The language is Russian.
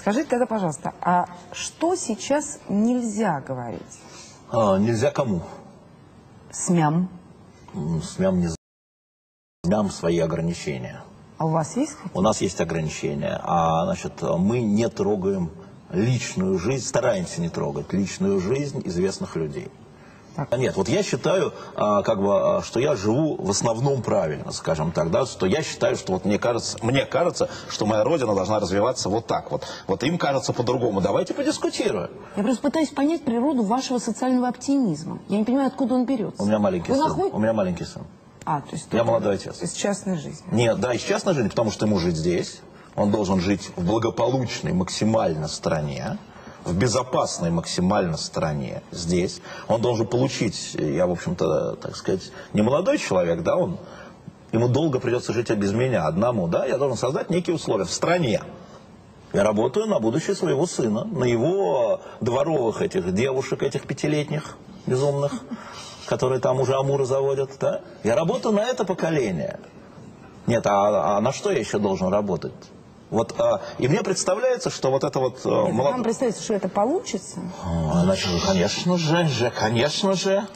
Скажите тогда, пожалуйста, а что сейчас нельзя говорить? А, нельзя кому? СМЯМ. СМЯМ не СМЯМ свои ограничения. А у вас есть? У нас есть ограничения, а значит, мы не трогаем личную жизнь, стараемся не трогать личную жизнь известных людей. Так. Нет, вот я считаю, а, как бы, а, что я живу в основном правильно, скажем так, да, что я считаю, что вот мне кажется, мне кажется, что моя родина должна развиваться вот так вот. Вот им кажется по-другому. Давайте подискутируем. Я просто пытаюсь понять природу вашего социального оптимизма. Я не понимаю, откуда он берется. У меня маленький Вы сын. нахуй- У меня маленький сын. А, то есть... Я молодой отец. Из частной жизни. Нет, да, из частной жизни, потому что ему жить здесь. Он должен жить в благополучной максимально стране, в безопасной максимально стране здесь. Он должен получить, я, в общем-то, так сказать, не молодой человек, да, он, ему долго придется жить без меня одному, да, я должен создать некие условия в стране. Я работаю на будущее своего сына, на его дворовых этих девушек, этих пятилетних безумных, которые там уже амуры заводят, да. Я работаю на это поколение. Нет, а, а на что я еще должен работать? Вот, а, и мне представляется, что вот это вот... а, Нет, молод- Вам представится, что это получится? а, значит, конечно же, же, конечно же.